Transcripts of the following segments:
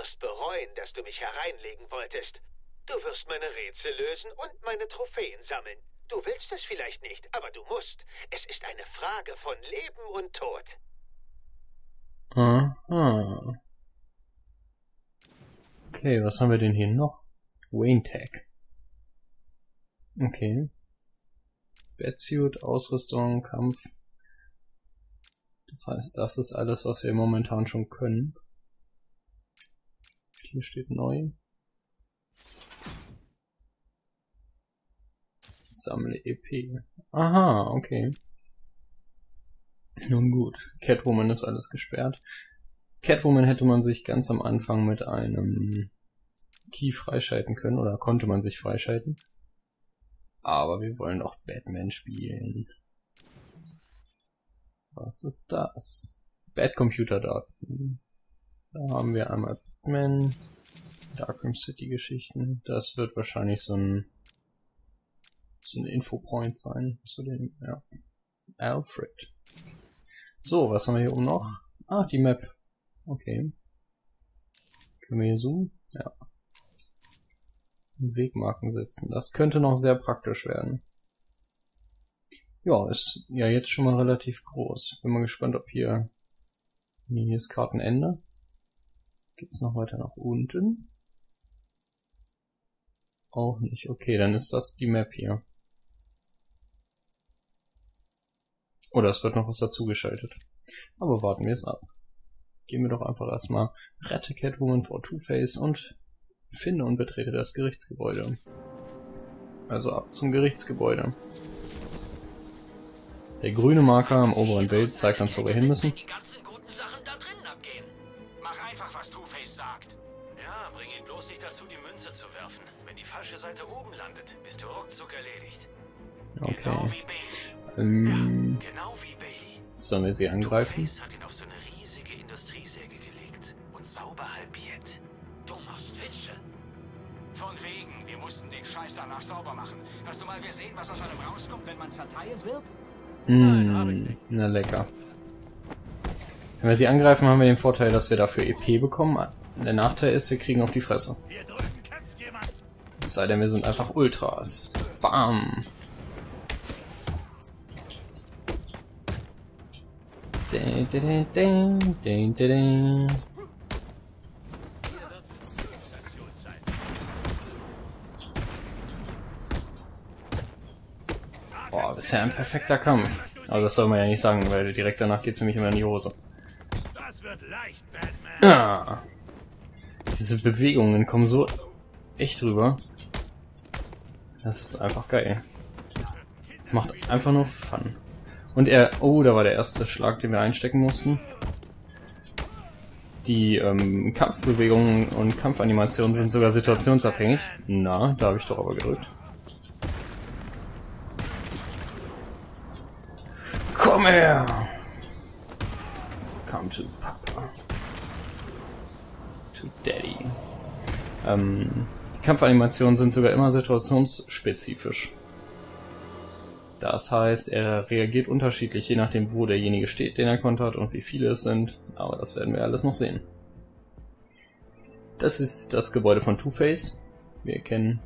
wirst bereuen, dass du mich hereinlegen wolltest. Du wirst meine Rätsel lösen und meine Trophäen sammeln. Du willst es vielleicht nicht, aber du musst. Es ist eine Frage von Leben und Tod. Aha. Okay, was haben wir denn hier noch? Wayne Tag. Okay. Batsuit, Ausrüstung, Kampf. Das heißt, das ist alles, was wir momentan schon können. Hier steht neu. Sammle EP. Aha, okay. Nun gut, Catwoman ist alles gesperrt. Catwoman hätte man sich ganz am Anfang mit einem Key freischalten können oder konnte man sich freischalten. Aber wir wollen doch Batman spielen. Was ist das? Bad Computer Daten. Da haben wir einmal Batman, Darkroom City Geschichten. Das wird wahrscheinlich so ein so ein Infopoint sein zu dem, ja. Alfred. So, was haben wir hier oben noch? Ah, die Map. Okay. Können wir hier zoomen? Ja. Wegmarken setzen. Das könnte noch sehr praktisch werden. Ja, ist ja jetzt schon mal relativ groß. Bin mal gespannt, ob hier... Nee, hier ist Kartenende. Geht's noch weiter nach unten? Auch nicht. Okay, dann ist das die Map hier. Oder es wird noch was dazugeschaltet. Aber warten wir es ab. Gehen wir doch einfach erstmal rette Catwoman vor Two-Face und finde und betrete das Gerichtsgebäude. Also ab zum Gerichtsgebäude. Der grüne Marker am oberen Bild zeigt uns, wo wir hin müssen. Falsche Seite oben landet, bist du ruckzuck erledigt. Okay. Genau wie Bailey. Ähm, Genau wie Bailey. sollen wir sie angreifen? Two-Face hat ihn auf so eine riesige Industriesäge gelegt und sauber halbiert. Du machst Witze. Von wegen, wir mussten den Scheiß danach sauber machen. Hast du mal gesehen, was aus einem rauskommt, wenn man zerteilt wird? Mmh, na lecker. Wenn wir sie angreifen, haben wir den Vorteil, dass wir dafür EP bekommen. Der Nachteil ist, wir kriegen auf die Fresse. Es sei denn, wir sind einfach Ultras. Bam! Ding, ding, ding, ding. Boah, bisher ein perfekter Kampf. Aber das soll man ja nicht sagen, weil direkt danach geht's nämlich immer in die Hose. Das wird leicht, Batman. Ah. Diese Bewegungen kommen so echt rüber. Das ist einfach geil. Macht einfach nur Fun. Und er... Oh, da war der erste Schlag, den wir einstecken mussten. Die ähm, Kampfbewegungen und Kampfanimationen sind sogar situationsabhängig. Na, da habe ich doch aber gedrückt. Komm her! Come to Papa. To Daddy. Ähm, Kampfanimationen sind sogar immer situationsspezifisch. Das heißt, er reagiert unterschiedlich, je nachdem, wo derjenige steht, den er kontert und wie viele es sind. Aber das werden wir alles noch sehen. Das ist das Gebäude von Two-Face. Wir kennen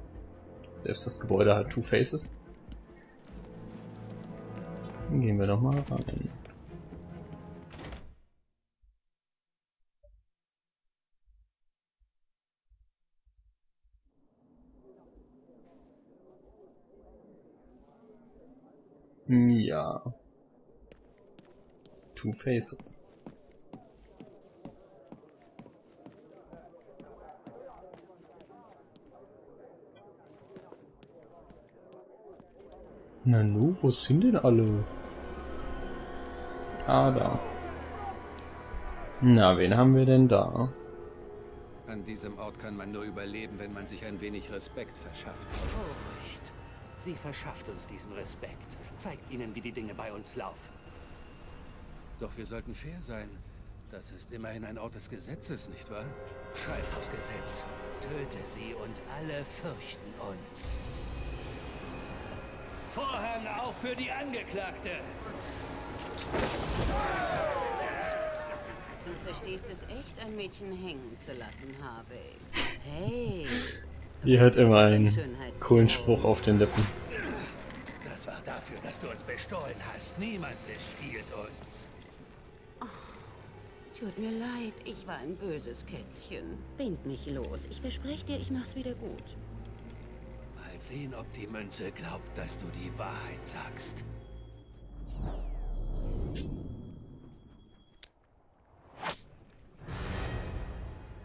selbst das Gebäude hat Two Faces. Dann gehen wir doch mal rein. Ja. Two Faces. Nanu, wo sind denn alle? Ah, da. Na, wen haben wir denn da? An diesem Ort kann man nur überleben, wenn man sich ein wenig Respekt verschafft. Furcht. Sie verschafft uns diesen Respekt. Zeigt ihnen, wie die Dinge bei uns laufen. Doch wir sollten fair sein. Das ist immerhin ein Ort des Gesetzes, nicht wahr? Scheiß aufs Gesetz. Töte sie und alle fürchten uns. Vorhang auf für die Angeklagte. Du verstehst es echt, ein Mädchen hängen zu lassen, Harvey. Hey. Ihr hört immer einen coolen Spruch auf den Lippen. Das war dafür, dass du uns bestohlen hast. Niemand bestiehlt uns. Tut mir leid, ich war ein böses Kätzchen. Bind mich los. Ich verspreche dir, ich mach's wieder gut. Mal sehen, ob die Münze glaubt, dass du die Wahrheit sagst.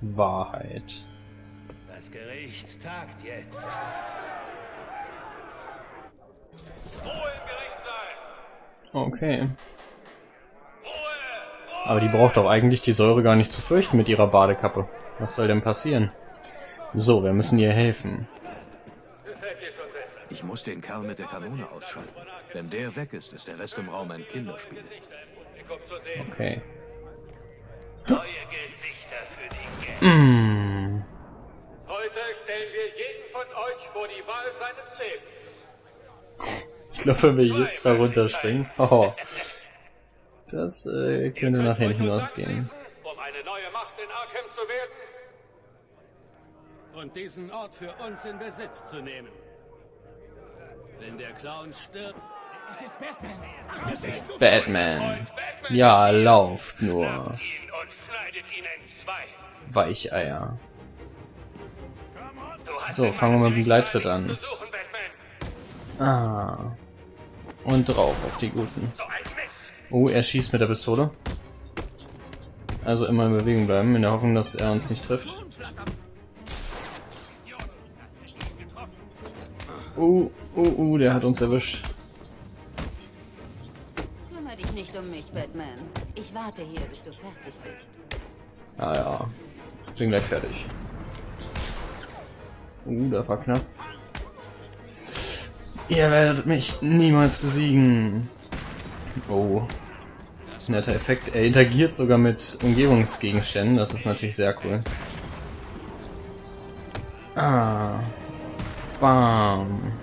Wahrheit. Das Gericht tagt jetzt. Okay. Aber die braucht doch eigentlich die Säure gar nicht zu fürchten mit ihrer Badekappe. Was soll denn passieren? So, wir müssen ihr helfen. Ich muss den Kerl mit der Kanone ausschalten. Wenn der weg ist, ist der Rest im Raum ein Kinderspiel. Okay. Neue Gesichter für die Gang. Stellen wir jeden von euch vor die Wahl seines Lebens. Ich glaube, wenn wir jetzt da runterspringen. Oh. Das äh, könnte nach hinten losgehen. Um eine neue Macht in Arkham zu werden? Und diesen Ort für uns in Besitz zu nehmen. Wenn der Clown stirbt, Das ist Batman. Ja, lauft nur. Weicheier. So, fangen wir mit dem Gleittritt Leben an. Ah. Und drauf auf die Guten. Oh, er schießt mit der Pistole. Also immer in Bewegung bleiben, in der Hoffnung, dass er uns nicht trifft. Uh, uh, uh, der hat uns erwischt. Kümmer dich nicht um mich, Batman. Ich warte hier, bis du fertig bist. Ah ja, bin gleich fertig. Uh, das war knapp. Ihr werdet mich niemals besiegen. Oh. Netter Effekt. Er interagiert sogar mit Umgebungsgegenständen. Das ist natürlich sehr cool. Ah. Bam.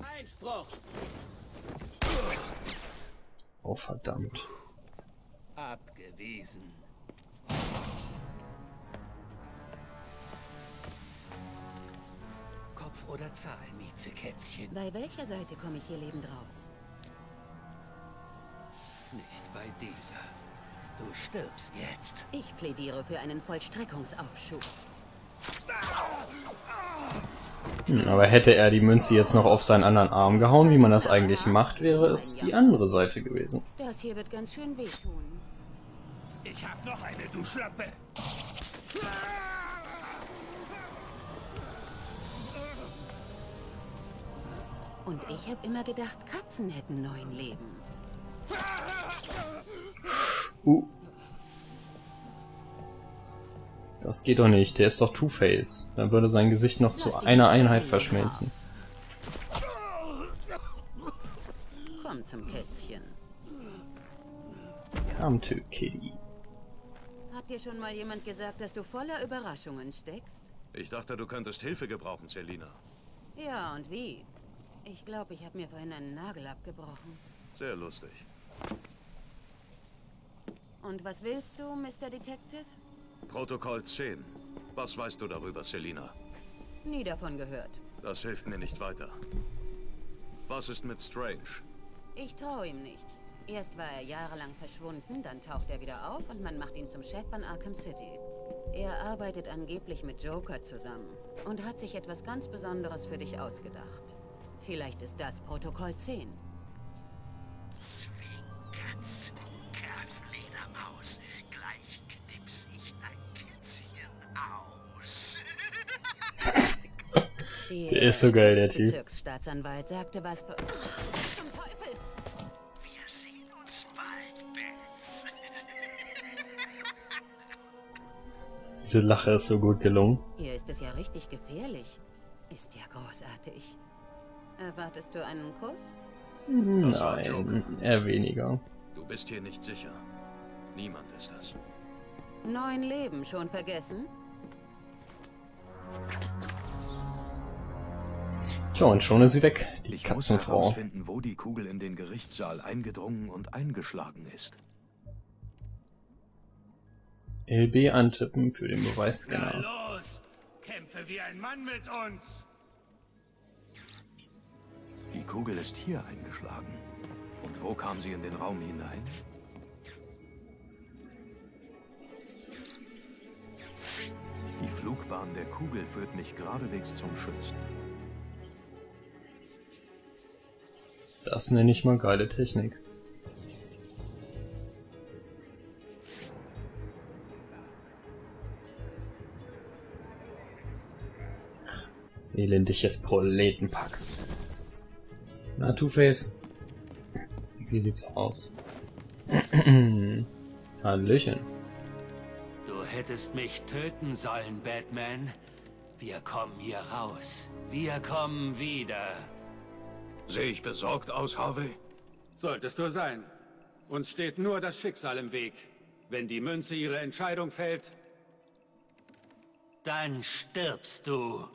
Einspruch! Oh verdammt. Abgewiesen. Kopf oder Zahl, Miezekätzchen? Bei welcher Seite komme ich hier lebend raus? Nicht bei dieser. Du stirbst jetzt. Ich plädiere für einen Vollstreckungsaufschub. Hm, aber hätte er die Münze jetzt noch auf seinen anderen Arm gehauen, wie man das eigentlich macht, wäre es die andere Seite gewesen. Das hier wird ganz schön wehtun. Ich hab noch eine, du Schlampe. Und ich habe immer gedacht, Katzen hätten neun Leben. Uh. Das geht doch nicht, der ist doch Two-Face. Dann würde sein Gesicht noch zu einer Einheit verschmelzen. Komm zum Kätzchen. Come to Kitty. Hat dir schon mal jemand gesagt, dass du voller Überraschungen steckst? Ich dachte, du könntest Hilfe gebrauchen, Selina. Ja, und wie? Ich glaube, ich habe mir vorhin einen Nagel abgebrochen. Sehr lustig. Und was willst du, Mr. Detective? Protokoll 10. Was weißt du darüber, Selina? Nie davon gehört. Das hilft mir nicht weiter. Was ist mit Strange? Ich traue ihm nicht. Erst war er jahrelang verschwunden, dann taucht er wieder auf und man macht ihn zum Chef von Arkham City. Er arbeitet angeblich mit Joker zusammen und hat sich etwas ganz Besonderes für dich ausgedacht. Vielleicht ist das Protokoll 10. Zwinkertz, Kerlfledermaus. Gleich knips ich dein Kätzchen aus. Der ist so geil, der Typ. Bezirksstaatsanwalt sagte was für... Ach, zum Teufel! Wir sehen uns bald, Bats. Diese Lache ist so gut gelungen. Hier ist es ja richtig gefährlich. Ist ja großartig. Erwartest du einen Kuss? Nein, eher weniger. Du bist hier nicht sicher. Niemand ist das. Neun Leben schon vergessen? Tja, und schon ist sie weg, die Ich muss Katzenfrau. herausfinden, wo die Kugel in den Gerichtssaal eingedrungen und eingeschlagen ist. LB antippen für den Beweisscanner. Na los! Kämpfe wie ein Mann mit uns! Die Kugel ist hier eingeschlagen. Und wo kam sie in den Raum hinein? Die Flugbahn der Kugel führt nicht geradewegs zum Schützen. Das nenne ich mal geile Technik. Elendiges Proletenpack. Na, Two-Face. Wie sieht's aus? Hallöchen. Du hättest mich töten sollen, Batman. Wir kommen hier raus. Wir kommen wieder. Sehe ich besorgt aus, Harvey? Solltest du sein. Uns steht nur das Schicksal im Weg. Wenn die Münze ihre Entscheidung fällt, Dann stirbst du.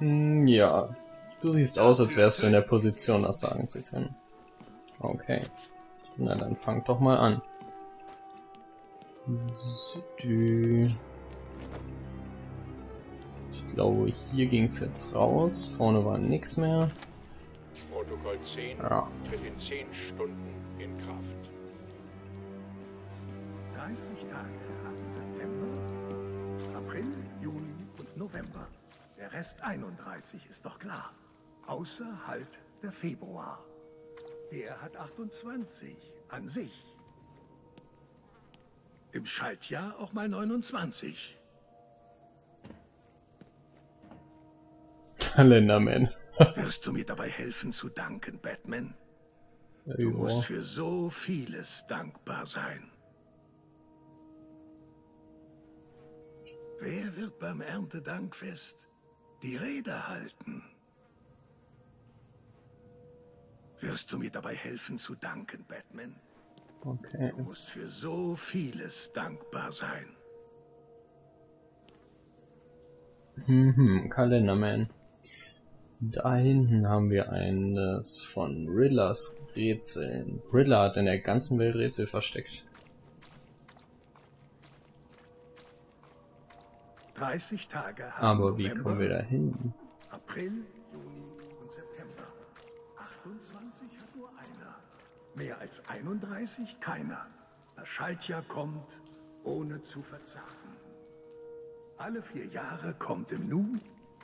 Ja. Du siehst aus, als wärst du in der Position, das sagen zu können. Okay. Na dann fang doch mal an. Ich glaube, hier ging es jetzt raus. Vorne war nichts mehr. Protokoll 10 Ja. tritt in 10 Stunden in Kraft. 30 Tage Der Rest 31 ist doch klar. Außer halt der Februar. Der hat 28 an sich. Im Schaltjahr auch mal 29. Kalenderman. Wirst du mir dabei helfen zu danken, Batman? Du musst für so vieles dankbar sein. Wer wird beim Erntedankfest die Rede halten? Wirst du mir dabei helfen zu danken, Batman? Okay. Du musst für so vieles dankbar sein. Mhm, Kalenderman. Da hinten haben wir eines von Riddlers Rätseln. Riddler hat in der ganzen Welt Rätsel versteckt. 30 Tage haben Aber wie November, kommen wir da hin? April, Juni und September. 28 hat nur einer. Mehr als 31 keiner. Das Schaltjahr kommt, ohne zu verzagen. Alle vier Jahre kommt im Nu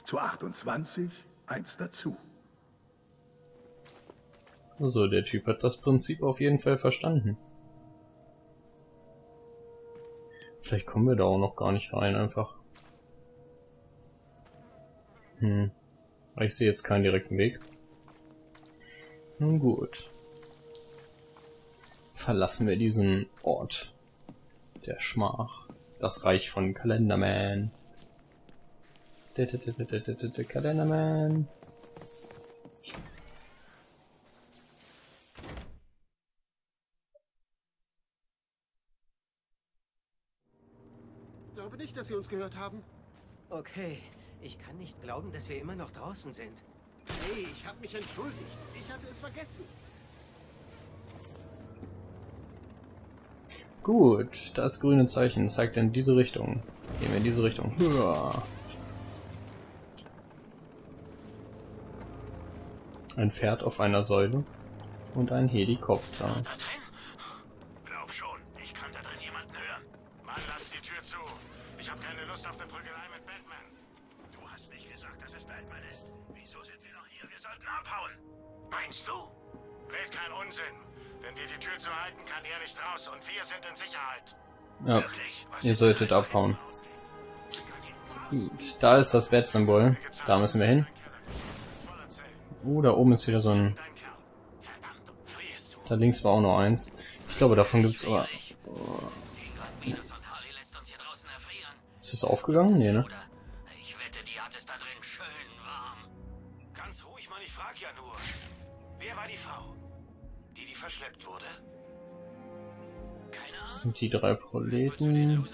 zu 28 eins dazu. Also, der Typ hat das Prinzip auf jeden Fall verstanden. Vielleicht kommen wir da auch noch gar nicht rein, einfach. Hm. Ich sehe jetzt keinen direkten Weg. Nun gut. Verlassen wir diesen Ort der Schmach. Das Reich von Kalenderman. Der- der- der- der- der- der- der- der Kalenderman. Ich glaube nicht, dass Sie uns gehört haben. Okay, ich kann nicht glauben, dass wir immer noch draußen sind. Hey, ich habe mich entschuldigt. Ich hatte es vergessen. Gut, das grüne Zeichen zeigt in diese Richtung. Gehen wir in diese Richtung. Hua. Ein Pferd auf einer Säule und ein Helikopter. Sollten abhauen. Meinst du? Red kein Unsinn. Wenn wir die Tür zu halten, kann er nicht raus und wir sind in Sicherheit. Ja, ihr solltet abhauen. Gut, da ist das Bat-Symbol. Da müssen wir hin. Oh, da oben ist wieder so ein... Da links war auch noch eins. Ich glaube, davon gibt's aber... Ist das aufgegangen? Nee, ne? ruhig, Mann, ich frag ja nur. Wer war die Frau, die die verschleppt wurde? Keine Ahnung. Sind die drei Proleten.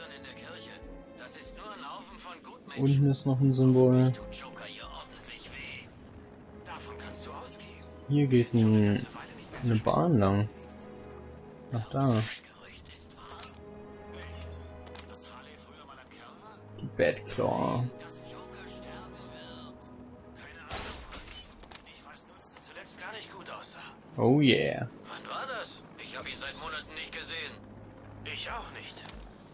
Unten ist noch ein Symbol. Hier geht ein, eine Bahn lang. Ach da. Die Batclaw. Gar nicht gut aussah. Oh yeah. Wann war das? Ich habe ihn seit Monaten nicht gesehen. Ich auch nicht.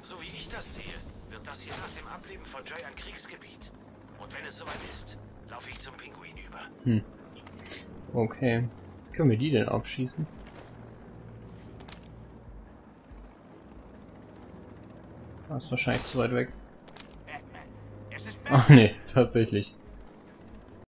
So wie ich das sehe, wird das hier nach dem Ableben von Jay ein Kriegsgebiet. Und wenn es soweit ist, laufe ich zum Pinguin über. Hm. Okay. Können wir die denn abschießen? Das ist wahrscheinlich zu weit weg. Ach nee, tatsächlich.